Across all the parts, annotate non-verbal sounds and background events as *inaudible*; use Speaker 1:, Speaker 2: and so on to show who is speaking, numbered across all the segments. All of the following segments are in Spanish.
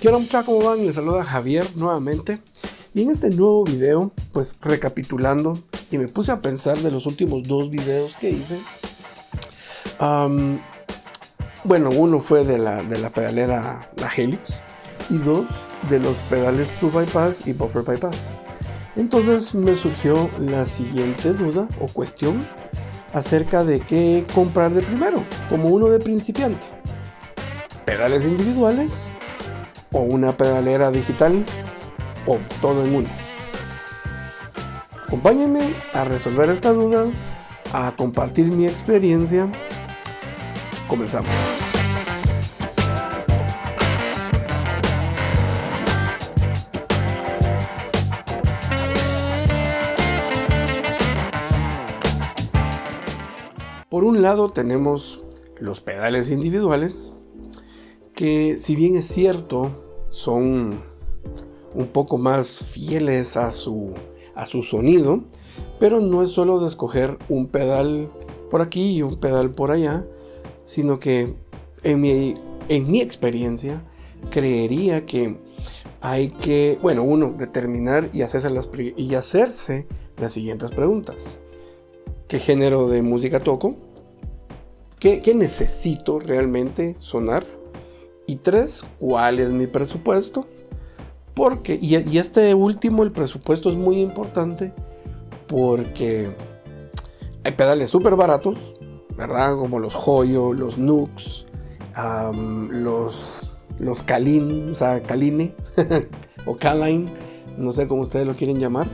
Speaker 1: ¿Qué onda muchachos? ¿Cómo van? Les saluda Javier nuevamente. Y en este nuevo video, pues recapitulando, y me puse a pensar de los últimos dos videos que hice. bueno, uno fue de la, de la pedalera La Helix y dos de los pedales True Bypass y Buffer Bypass. Entonces me surgió la siguiente duda o cuestión acerca de qué comprar de primero, como uno de principiante. ¿Pedales individuales o una pedalera digital o todo en uno. Acompáñenme a resolver esta duda, a compartir mi experiencia. Comenzamos. Por un lado tenemos los pedales individuales que si bien es cierto, son un poco más fieles a su, a su sonido, pero no es solo de escoger un pedal por aquí y un pedal por allá, sino que en mi, en mi experiencia creería que hay que, bueno, uno, determinar y hacerse las, y hacerse las siguientes preguntas. ¿Qué género de música toco? ¿Qué, qué necesito realmente sonar? Y tres, ¿cuál es mi presupuesto? Porque, y, este último, el presupuesto es muy importante porque hay pedales súper baratos, ¿verdad? Como los Joyo, los Nux, los, los Kalin, o sea, Kaline *laughs* o Kaline, no sé cómo ustedes lo quieren llamar.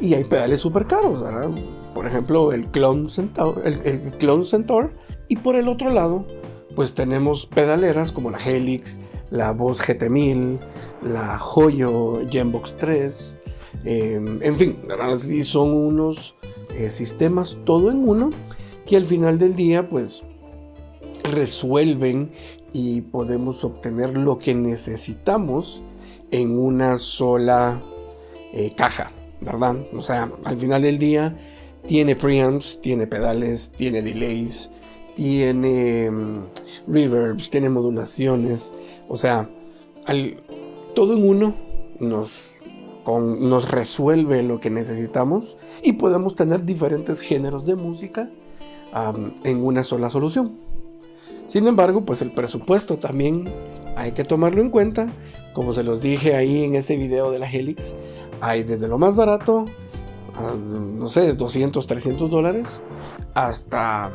Speaker 1: Y hay pedales súper caros, ¿verdad? Por ejemplo, el Clone Centaur, el, el Clone Centaur. Y por el otro lado, pues tenemos pedaleras como la Helix, la Boss GT1000, la Joyo Genbox 3, em, en fin, son unos eh, sistemas todo en uno que al final del día pues resuelven y podemos obtener lo que necesitamos en una sola eh, caja, ¿verdad? O sea, al final del día tiene preamps, tiene pedales, tiene delays, tiene mm, reverbs, tiene modulaciones, o sea, todo en uno nos, nos resuelve lo que necesitamos y podemos tener diferentes géneros de música en una sola solución. Sin embargo, pues el presupuesto también hay que tomarlo en cuenta. Como se los dije ahí en este video de la Helix, hay desde lo más barato, no sé, 200, 300 dólares, hasta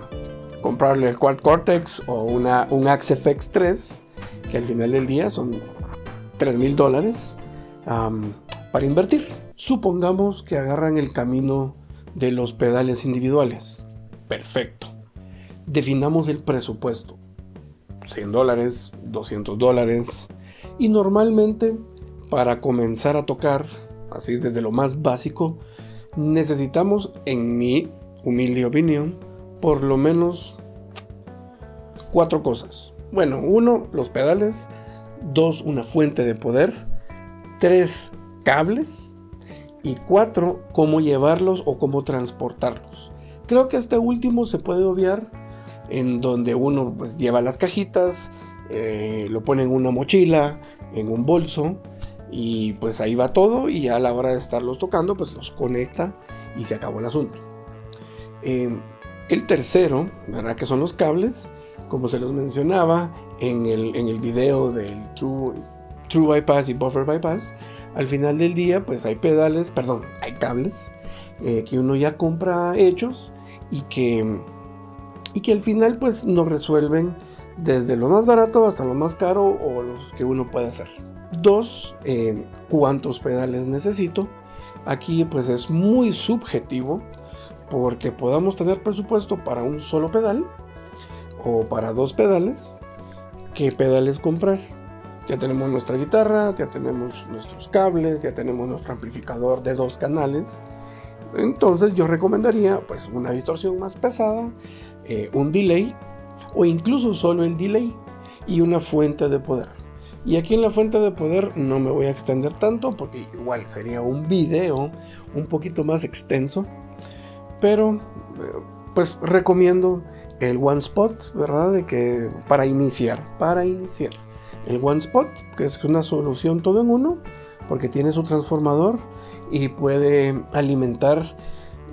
Speaker 1: comprarle el Quad Cortex o una, un Axe FX 3, que al final del día son 3 mil dólares para invertir. Supongamos que agarran el camino de los pedales individuales. Perfecto. Definamos el presupuesto. 100 dólares, 200 dólares. Y normalmente para comenzar a tocar, así desde lo más básico, necesitamos, en mi humilde opinión, por lo menos cuatro cosas. Bueno, uno, los pedales. Dos, una fuente de poder. Tres, cables. Y cuatro, cómo llevarlos o cómo transportarlos. Creo que este último se puede obviar en donde uno pues, lleva las cajitas, eh, lo pone en una mochila, en un bolso y pues ahí va todo y a la hora de estarlos tocando pues los conecta y se acabó el asunto. Eh, el tercero, ¿verdad? Que son los cables, como se los mencionaba en el, en el video del True, Bypass y Buffer Bypass. Al final del día, pues hay pedales, perdón, hay cables eh, que uno ya compra hechos y que, y que al final pues nos resuelven desde lo más barato hasta lo más caro o los que uno puede hacer. Dos, eh, cuántos pedales necesito. Aquí pues es muy subjetivo porque podamos tener presupuesto para un solo pedal o para dos pedales, ¿qué pedales comprar? Ya tenemos nuestra guitarra, ya tenemos nuestros cables, ya tenemos nuestro amplificador de dos canales. Entonces yo recomendaría pues una distorsión más pesada, eh, un delay o incluso solo el delay y una fuente de poder. Y aquí en la fuente de poder no me voy a extender tanto porque igual sería un video un poquito más extenso pero pues recomiendo el One Spot, ¿verdad? De que para iniciar, para iniciar. el One Spot, que es una solución todo en uno, porque tiene su transformador y puede alimentar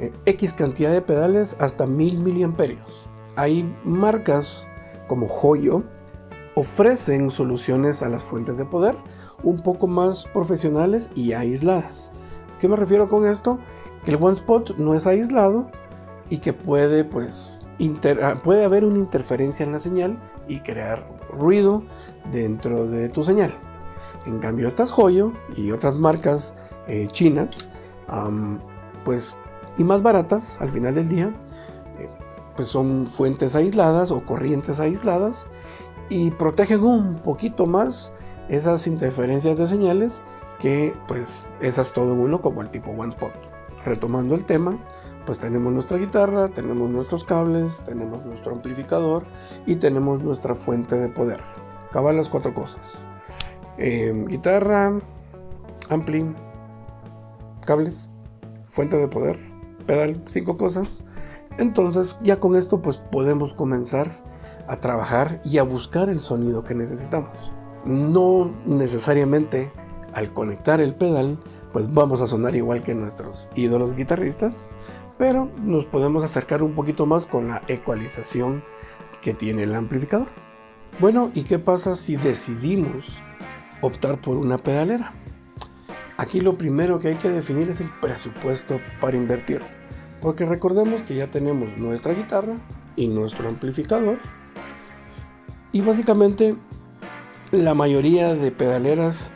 Speaker 1: eh, X cantidad de pedales hasta 1000 miliamperios. Hay marcas como Joyo ofrecen soluciones a las fuentes de poder un poco más profesionales y aisladas. ¿Qué me refiero con esto? Que el One Spot no es aislado y que puede pues ah, puede haber una interferencia en la señal y crear ruido dentro de tu señal. En cambio, estas Joyo y otras marcas eh, chinas, pues y más baratas al final del día, eh, pues son fuentes aisladas o corrientes aisladas y protegen un poquito más esas interferencias de señales que pues esas todo en uno como el tipo One Spot. Retomando el tema, pues tenemos nuestra guitarra, tenemos nuestros cables, tenemos nuestro amplificador y tenemos nuestra fuente de poder. Acaban las cuatro cosas. Em, guitarra, ampli, cables, fuente de poder, pedal, cinco cosas. Entonces ya con esto pues podemos comenzar a trabajar y a buscar el sonido que necesitamos. No necesariamente al conectar el pedal pues vamos a sonar igual que nuestros ídolos guitarristas, pero nos podemos acercar un poquito más con la ecualización que tiene el amplificador. Bueno, ¿y qué pasa si decidimos optar por una pedalera? Aquí lo primero que hay que definir es el presupuesto para invertir, porque recordemos que ya tenemos nuestra guitarra y nuestro amplificador, y básicamente la mayoría de pedaleras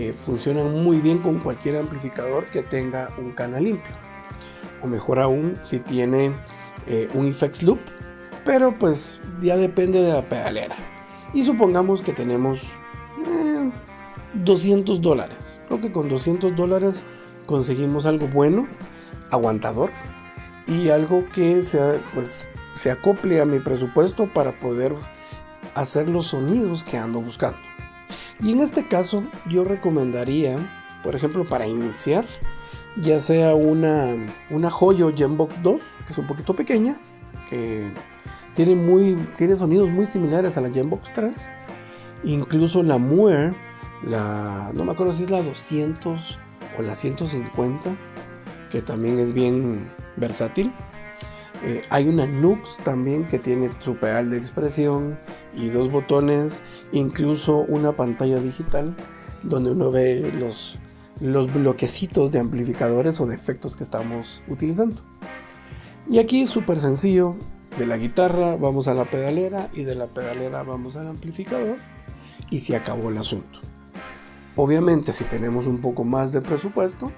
Speaker 1: eh, funcionan muy bien con cualquier amplificador que tenga un canal limpio o mejor aún si tiene eh, un effects loop, pero pues ya depende de la pedalera. Y supongamos que tenemos 200 eh, dólares. Creo que con 200 dólares conseguimos algo bueno, aguantador y algo que sea, pues, se acople a mi presupuesto para poder hacer los sonidos que ando buscando. Y en este caso yo recomendaría, por ejemplo, para iniciar, ya sea una, una Joyo Genbox 2, que es un poquito pequeña, que tiene, muy, tiene sonidos muy similares a la Genbox 3, incluso la Muir, la, no me acuerdo si es la 200 o la 150, que también es bien versátil. Eh, hay una Nux también que tiene su pedal de expresión y dos botones, incluso una pantalla digital donde uno ve los, los bloquecitos de amplificadores o de efectos que estamos utilizando. Y aquí súper sencillo, de la guitarra vamos a la pedalera y de la pedalera vamos al amplificador y se acabó el asunto. Obviamente si tenemos un poco más de presupuesto,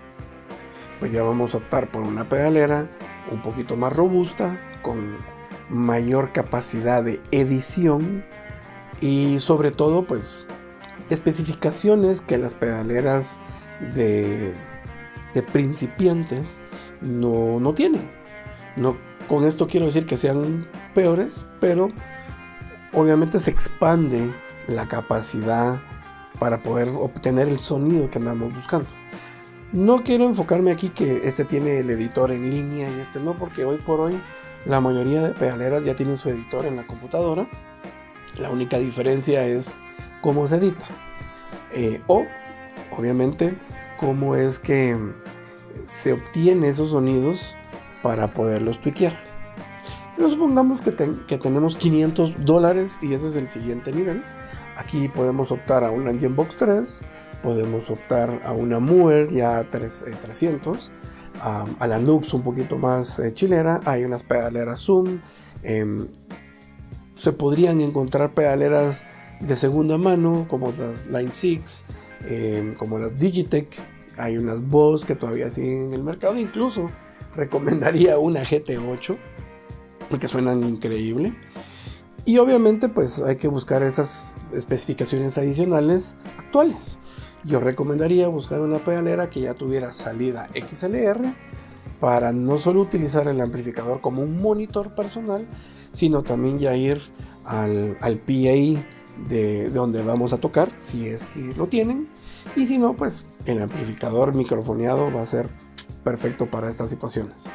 Speaker 1: pues ya vamos a optar por una pedalera un poquito más robusta, con mayor capacidad de edición y sobre todo pues especificaciones que las pedaleras de, principiantes no, no tienen. No, con esto quiero decir que sean peores, pero obviamente se expande la capacidad para poder obtener el sonido que andamos buscando. No quiero enfocarme aquí que este tiene el editor en línea y este no, porque hoy por hoy la mayoría de pedaleras ya tienen su editor en la computadora. La única diferencia es cómo se edita. Eh, o, obviamente, cómo es que se obtiene esos sonidos para poderlos tweakear. Pero supongamos que, tenemos 500 dólares y ese es el siguiente nivel. Aquí podemos optar a una Genbox 3 podemos optar a una Muer ya 300, eh, a la Nux un poquito más eh, chilera, hay unas pedaleras Zoom, em, se podrían encontrar pedaleras de segunda mano como las Line 6, em, como las Digitech, hay unas Boss que todavía siguen en el mercado, incluso recomendaría una GT8 porque suenan increíble. Y obviamente pues hay que buscar esas especificaciones adicionales actuales. Yo recomendaría buscar una pedalera que ya tuviera salida XLR para no solo utilizar el amplificador como un monitor personal, sino también ya ir al, al PA de, donde vamos a tocar, si es que lo tienen. Y si no, pues el amplificador microfoneado va a ser perfecto para estas situaciones.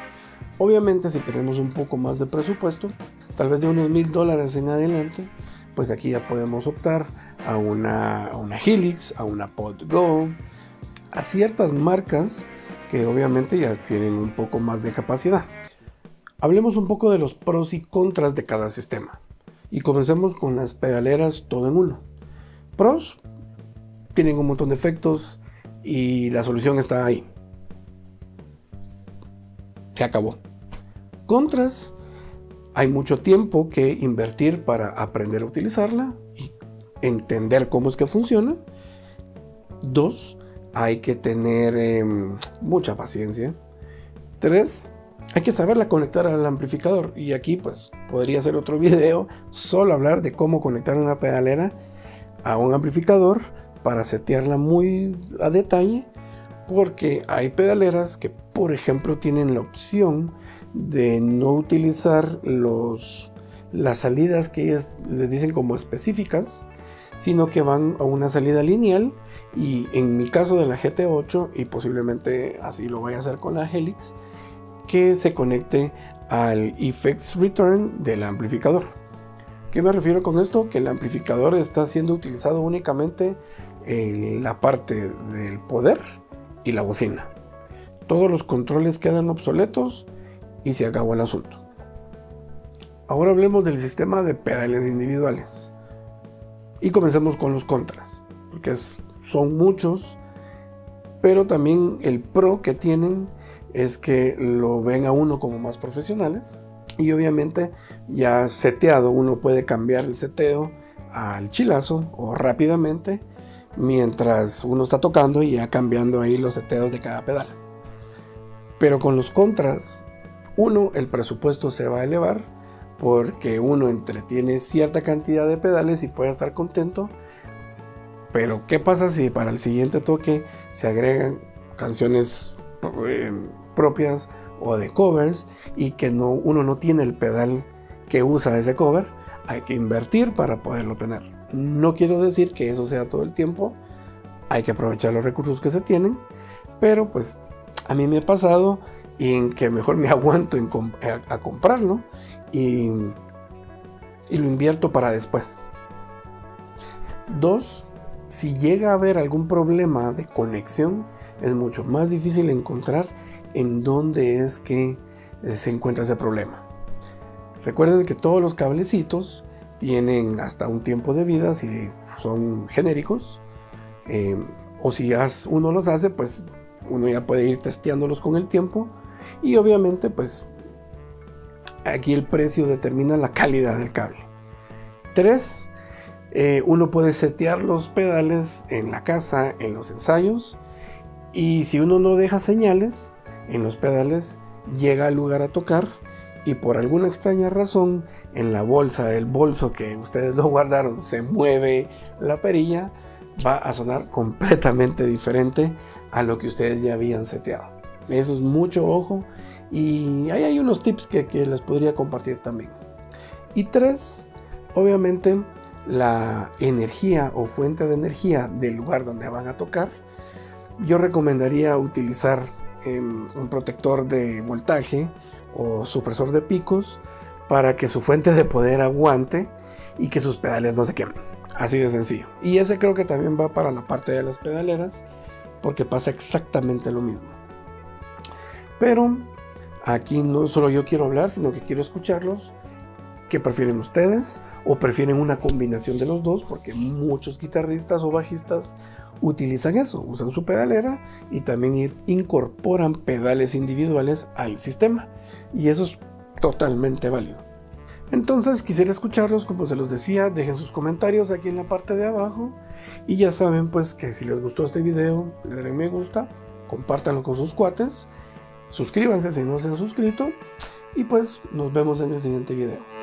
Speaker 1: Obviamente si tenemos un poco más de presupuesto, tal vez de unos mil dólares en adelante, pues aquí ya podemos optar a una, una Helix, a una Pod Go, a ciertas marcas que obviamente ya tienen un poco más de capacidad. Hablemos un poco de los pros y contras de cada sistema. Y comencemos con las pedaleras todo en uno. Pros tienen un montón de efectos y la solución está ahí. Se acabó. Contras, hay mucho tiempo que invertir para aprender a utilizarla y entender cómo es que funciona. Dos, hay que tener em, mucha paciencia. Tres, hay que saberla conectar al amplificador. Y aquí pues podría ser otro *laughs* video solo hablar de cómo conectar una pedalera a un amplificador para setearla muy a detalle. Porque hay pedaleras que por ejemplo tienen la opción de no utilizar los, las salidas que ellas les dicen como específicas sino que van a una salida lineal y en mi caso de la GT8 y posiblemente así lo vaya a hacer con la Helix que se conecte al Effects Return del amplificador. ¿Qué me refiero con esto? Que el amplificador está siendo utilizado únicamente en la parte del poder y la bocina. Todos los controles quedan obsoletos y se acabó el asunto. Ahora hablemos del sistema de pedales individuales. Y comencemos con los contras, porque son muchos, pero también el pro que tienen es que lo ven a uno como más profesionales y obviamente ya seteado uno puede cambiar el seteo al chilazo o rápidamente mientras uno está tocando y ya cambiando ahí los seteos de cada pedal. Pero con los contras, uno, el presupuesto se va a elevar porque uno entretiene cierta cantidad de pedales y puede estar contento. Pero ¿qué pasa si para el siguiente toque se agregan canciones eh, propias o de covers y que no, uno no tiene el pedal que usa ese cover? Hay que invertir para poderlo tener. No quiero decir que eso sea todo el tiempo. Hay que aprovechar los recursos que se tienen. Pero pues a mí me ha pasado en que mejor me *laughs* aguanto a comprarlo y, lo invierto para después. Dos, si llega a haber algún problema de conexión, es mucho más difícil encontrar en dónde es que se encuentra ese problema. Recuerden que todos los cablecitos tienen hasta un tiempo de vida si son genéricos. Eh, o si uno los hace, pues uno ya puede ir testeándolos con el tiempo. Y obviamente, pues aquí el precio determina la calidad del cable. 3. Eh, uno puede setear los pedales en la casa, en los ensayos. Y si uno no deja señales en los pedales, llega al lugar a tocar y por alguna extraña razón en la bolsa del bolso que ustedes lo guardaron se mueve la perilla, va a sonar completamente diferente a lo que ustedes ya habían seteado. Eso es mucho ojo y ahí hay unos tips que, les podría compartir también. Y tres, obviamente la energía o fuente de energía del lugar donde van a tocar. Yo recomendaría utilizar em, un protector de voltaje o supresor de picos para que su fuente de poder aguante y que sus pedales no se quemen. Así de sencillo. Y ese creo que también va para la parte de las pedaleras porque pasa exactamente lo mismo. Pero Aquí no solo yo quiero hablar, sino que quiero escucharlos. ¿Qué prefieren ustedes? ¿O prefieren una combinación de los dos? Porque muchos guitarristas o bajistas utilizan eso, usan su pedalera y también incorporan pedales individuales al sistema. Y eso es totalmente válido. Entonces quisiera escucharlos, como se los decía, dejen sus comentarios aquí en la parte de abajo. Y ya saben pues que si les gustó este video, le den me gusta, compártanlo con sus cuates Suscríbanse si no se han suscrito. Y pues nos vemos en el siguiente video.